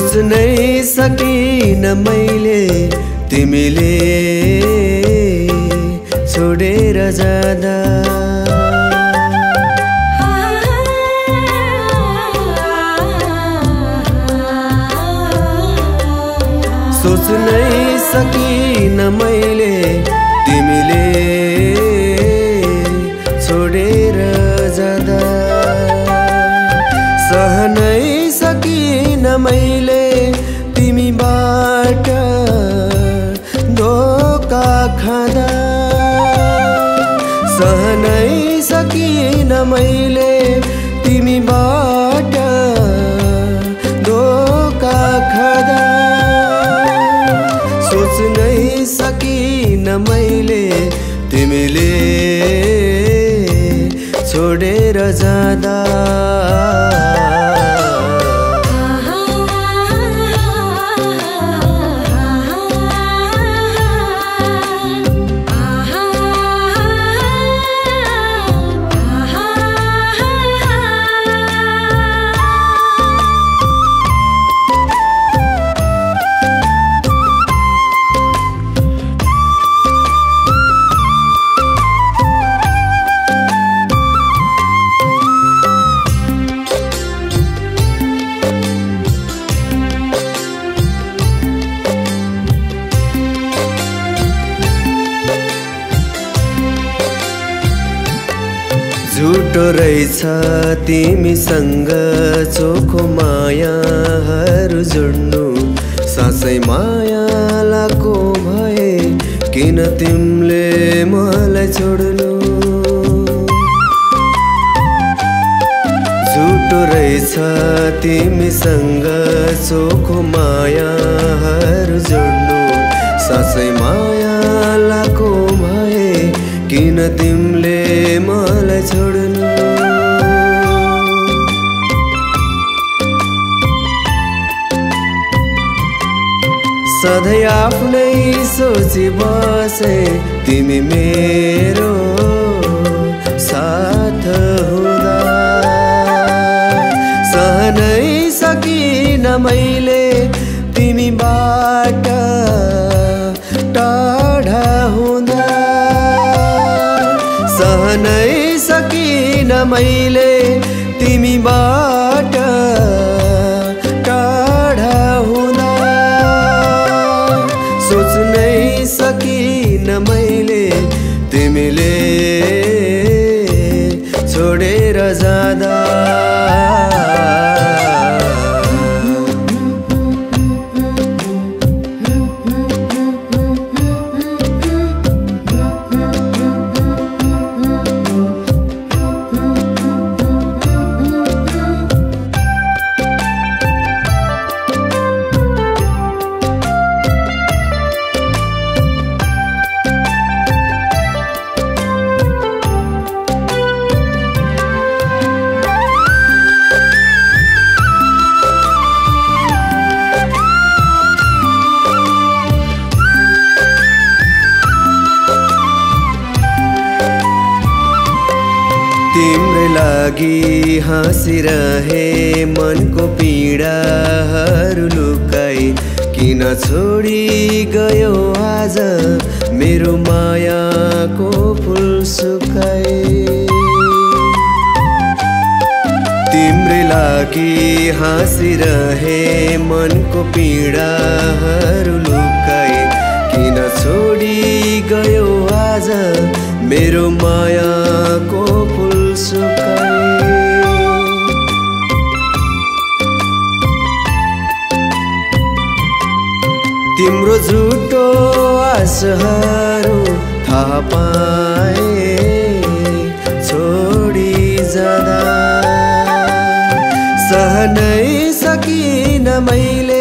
सोच्नै सकिन मैले तिमीले छोडेर जाँदा। सोच्नै सकिन मैले खाँदा। सहनै सकिन मैले तिमीबाट धोका खाँदा। सोच्नै सकिन मैले तिमीले छोडेर जाँदा। झुटो रहेछ तिमीसँग चोखो मायाहरू जोड्नु सासै माया लाको भए किन तिमीले मलाई छोड्नु? झुटो रहेछ तिमीसँग चोखो मायाहरू जोड्नु सासै माया लाको भए किन तिमीले मलाई छोड्नु? सधैँ आफ्नै सोची बसे तिमी मेरो साथ हुँदा। सहनै सकिन मैले तिमीबाट सहनै सकिन मैले तिमीबाट तिम्रै लागि हाँसिरहे मनको पीडाहरू लुकाई। किन छोडी गयो आज मेरो मायाको फुल सुकाई? तिम्रै लागि हाँसिरहे मनको पीडाहरू लुकाई। किन छोडी गयो आज मेरो मायाको फुल तिम्रो झुटो आशहरू थाहा पाए छोडी जाँदा। सहनै सकिन मैले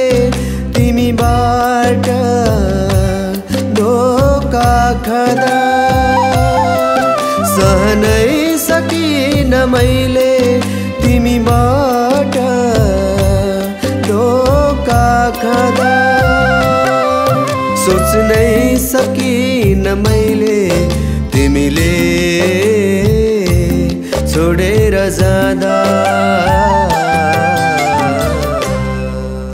सोच्नै सकिन मैले तिमीले।